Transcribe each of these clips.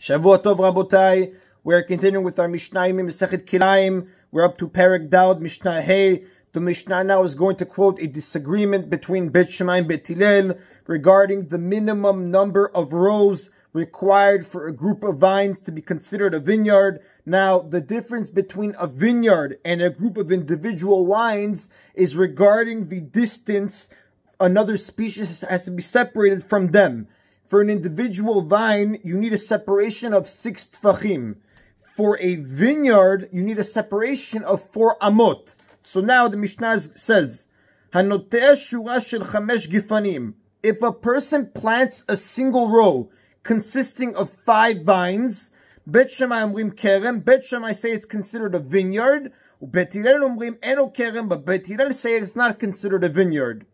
Shavua Tov Rabotai. We're continuing with our Mishnah in Masechet Kilayim. We're up to Perek Dalet, Mishnah Hey. The Mishnah now is going to quote a disagreement between Bet Shammai and Bet Hillel regarding the minimum number of rows required for a group of vines to be considered a vineyard. Now, the difference between a vineyard and a group of individual vines is regarding the distance another species has to be separated from them. For an individual vine, you need a separation of six tfachim. For a vineyard, you need a separation of four amot. So now the Mishnah says, If a person plants a single row consisting of five vines, Bet Shammai Omrim Kerem, Bet Shammai say it's considered a vineyard, Bet Hillel Omrim Eno Kerem, but Bet Hillel say it's not considered a vineyard.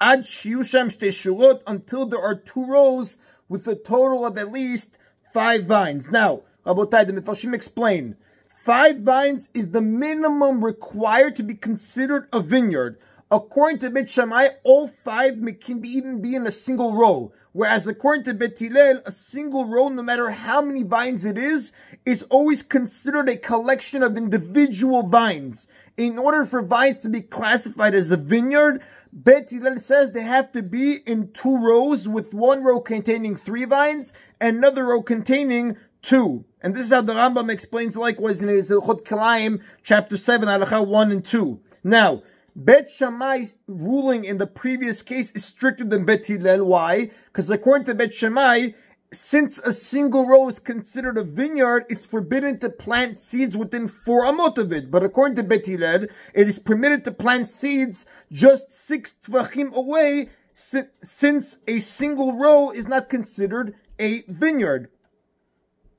Ad shiyusham shurot until there are two rows with a total of at least five vines. Now, Rabotai, the Mefarshim explain. Five vines is the minimum required to be considered a vineyard. According to Bet Shammai, all five can be, even be in a single row. Whereas according to Bet Hillel, a single row, no matter how many vines it is, is always considered a collection of individual vines. In order for vines to be classified as a vineyard, Bet Hillel says they have to be in two rows with one row containing three vines and another row containing two. And this is how the Rambam explains likewise in his Chod Kilayim, chapter 7, halacha 1 and 2. Now, Bet Shammai's ruling in the previous case is stricter than Bet Hillel. Why? Because according to Bet Shammai, since a single row is considered a vineyard, it's forbidden to plant seeds within four amot of it. But according to Bet Hillel, it is permitted to plant seeds just six tvachim away, since a single row is not considered a vineyard.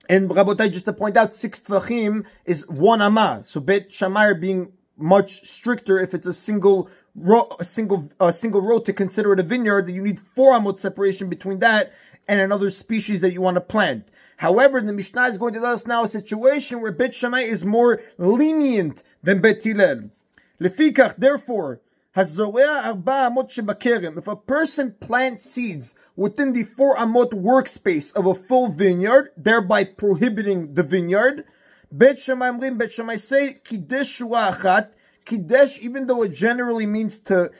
And Rabotai, just to point out, six tvachim is one amah. So Bet Shammai being much stricter if it's a single row, a single, a single row to consider it a vineyard, That you need four amot separation between that and another species that you want to plant. However, the Mishnah is going to tell us now a situation where Bet Shammai is more lenient than Bet Hillel. Lefikach, therefore, if a person plants seeds within the four amot workspace of a full vineyard, thereby prohibiting the vineyard, Bet Shammai Bet Shammai say, Kidesh achat, Kidesh, even though it generally means to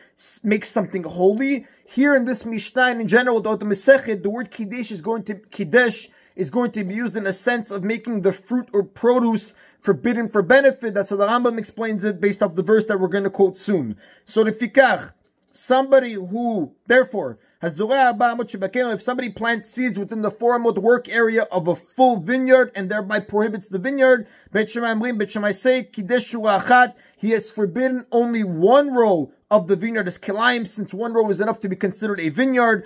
make something holy, here in this Mishnah in general, the Masechet, the word Kiddush is going to, Kiddush is going to be used in a sense of making the fruit or produce forbidden for benefit. That's how the Rambam explains it based off the verse that we're going to quote soon. So the fikach, somebody who, therefore, if somebody plants seeds within the four amot work area of a full vineyard and thereby prohibits the vineyard, he has forbidden only one row of the vineyard as kilayim, since one row is enough to be considered a vineyard.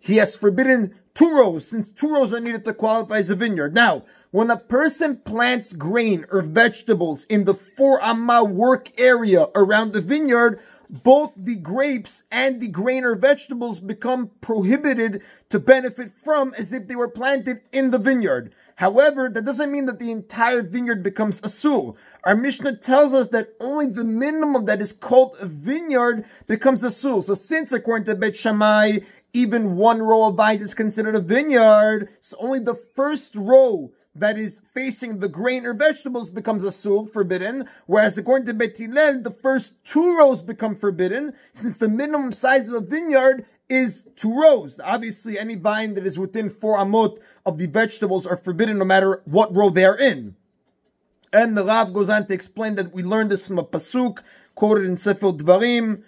He has forbidden two rows, since two rows are needed to qualify as a vineyard. Now, when a person plants grain or vegetables in the four amma work area around the vineyard, both the grapes and the grain or vegetables become prohibited to benefit from as if they were planted in the vineyard. However, that doesn't mean that the entire vineyard becomes asur. Our Mishnah tells us that only the minimum that is called a vineyard becomes asur. So since according to Bet Shammai, even one row of vines is considered a vineyard, so only the first row that is facing the grain or vegetables becomes a asur, forbidden, whereas according to Bet Hillel, the first two rows become forbidden, since the minimum size of a vineyard is two rows. Obviously, any vine that is within four amot of the vegetables are forbidden no matter what row they are in. And the Rav goes on to explain that we learned this from a pasuk quoted in Sefer Dvarim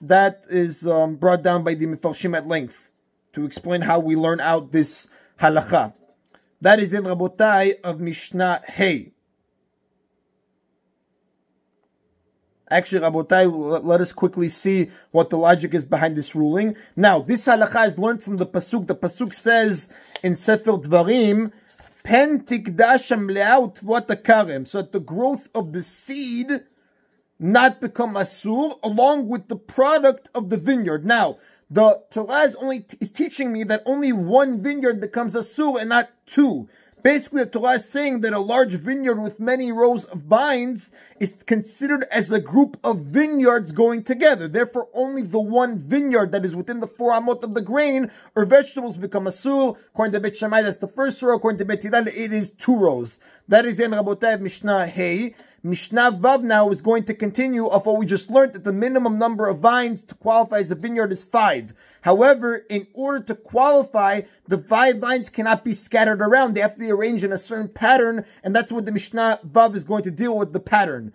that is um, brought down by the Mefarshim at length to explain how we learn out this halacha. That is in Rabotai of Mishnah Hey. Actually, Rabotai, let us quickly see what the logic is behind this ruling. Now, this halacha is learned from the pasuk. The pasuk says in Sefer Dvarim, "Pen tikdasham le'aut karem," so that the growth of the seed not become asur, along with the product of the vineyard. Now, the Torah is only is teaching me that only one vineyard becomes a asur and not two. Basically, the Torah is saying that a large vineyard with many rows of vines is considered as a group of vineyards going together. Therefore, only the one vineyard that is within the four amot of the grain or vegetables become a asur. According to Bet Shammai, that's the first row. According to Bet Hillel, it is two rows. That is in Rabotai Mishnah Hey. Mishnah Vav now is going to continue of what we just learned that the minimum number of vines to qualify as a vineyard is five. However, in order to qualify, the five vines cannot be scattered around. They have to be arranged in a certain pattern, and that's what the Mishnah Vav is going to deal with the pattern.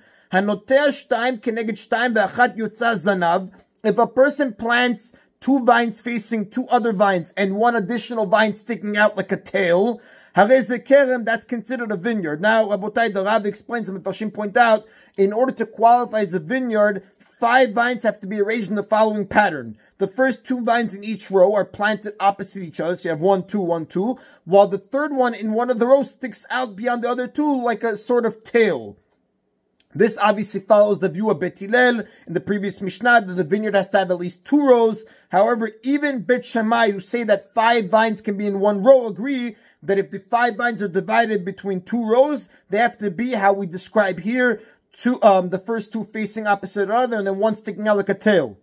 If a person plants two vines facing two other vines and one additional vine sticking out like a tail, that's considered a vineyard. Now, Rabotai, the Rav explains, and Mefarshim point out, in order to qualify as a vineyard, five vines have to be arranged in the following pattern. The first two vines in each row are planted opposite each other. So you have one, two, one, two. While the third one in one of the rows sticks out beyond the other two like a sort of tail. This obviously follows the view of Bet Hillel in the previous Mishnah that the vineyard has to have at least two rows. However, even Bet Shammai, who say that five vines can be in one row, agree that if the five vines are divided between two rows, they have to be how we describe here, two, um, the first two facing opposite other, and then one sticking out like a tail.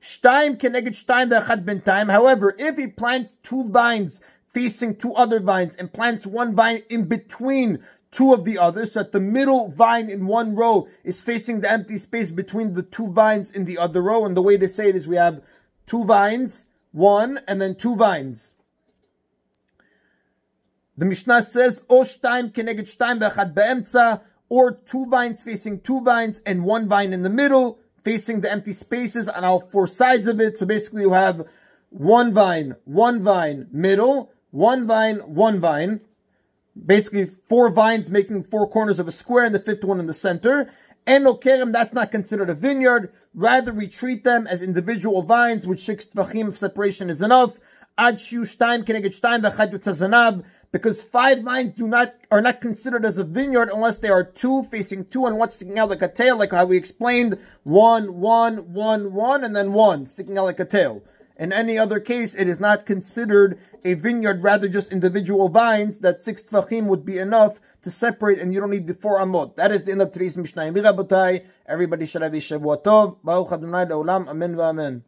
Shtaim keneged shtaim ve'achad bentayim. However, if he plants two vines facing two other vines and plants one vine in between two of the others, so that the middle vine in one row is facing the empty space between the two vines in the other row. And the way to say it is we have two vines, one, and then two vines. The Mishnah says, O keneged shtaim ve'achad be'emtza, or two vines facing two vines and one vine in the middle, facing the empty spaces on all four sides of it. So basically you have one vine, one vine, middle, one vine, one vine. Basically four vines making four corners of a square and the fifth one in the center. And kerem, that's not considered a vineyard. Rather, we treat them as individual vines, which six tvachim of separation is enough. Keneged because five vines do not are not considered as a vineyard unless they are two facing two and one sticking out like a tail, like how we explained one, one, one, one, and then one sticking out like a tail. In any other case, it is not considered a vineyard, rather just individual vines that six tfachim would be enough to separate and you don't need the four amot. That is the end of today's Mishnah. Everybody should have a Shavua Tov. Baruch Adonai Amen v'amen.